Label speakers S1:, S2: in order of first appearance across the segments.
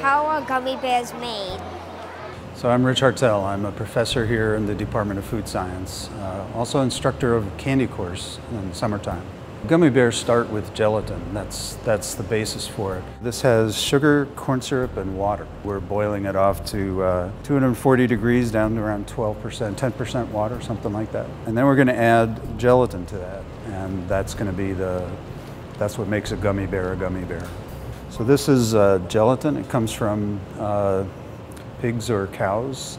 S1: How are gummy bears made?
S2: So I'm Rich Hartel. I'm a professor here in the Department of Food Science, uh, also instructor of candy course in summertime. Gummy bears start with gelatin. That's, that's the basis for it. This has sugar, corn syrup, and water. We're boiling it off to uh, 240 degrees down to around 12%, 10% water, something like that. And then we're going to add gelatin to that. And that's going to be the, that's what makes a gummy bear a gummy bear. So this is uh, gelatin. It comes from uh, pigs or cows,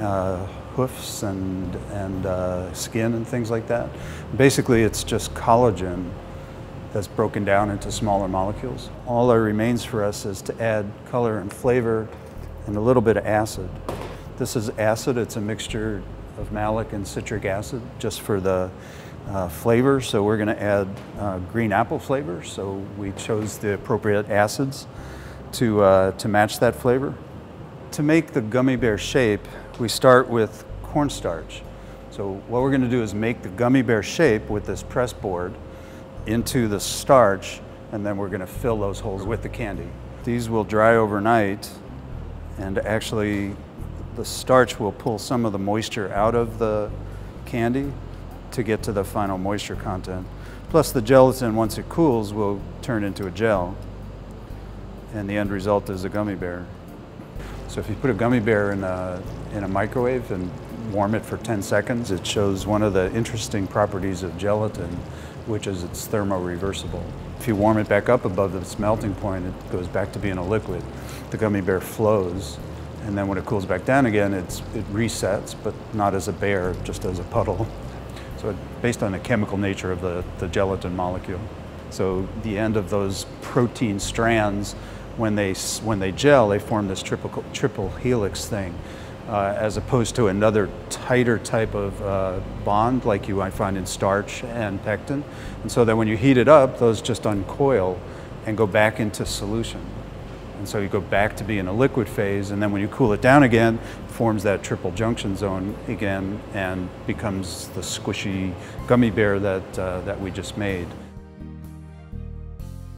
S2: uh, hoofs and, and uh, skin and things like that. Basically, it's just collagen that's broken down into smaller molecules. All that remains for us is to add color and flavor and a little bit of acid. This is acid, it's a mixture of malic and citric acid just for the uh, flavor. So we're going to add uh, green apple flavor. So we chose the appropriate acids to, uh, to match that flavor. To make the gummy bear shape, we start with cornstarch. So what we're going to do is make the gummy bear shape with this press board into the starch, and then we're going to fill those holes with the candy. These will dry overnight, and actually the starch will pull some of the moisture out of the candy to get to the final moisture content. Plus the gelatin, once it cools, will turn into a gel. And the end result is a gummy bear. So if you put a gummy bear in a, in a microwave and warm it for 10 seconds, it shows one of the interesting properties of gelatin, which is it's thermoreversible. If you warm it back up above its melting point, it goes back to being a liquid. The gummy bear flows, and then when it cools back down again, it resets, but not as a bear, just as a puddle. Based on the chemical nature of the, the gelatin molecule. So the end of those protein strands when they, when they gel, they form this triple, triple helix thing, uh, as opposed to another tighter type of uh, bond like you might find in starch and pectin. And so that when you heat it up, those just uncoil and go back into solution. And so you go back to being a liquid phase, and then when you cool it down again, it forms that triple junction zone again and becomes the squishy gummy bear that, uh, that we just made.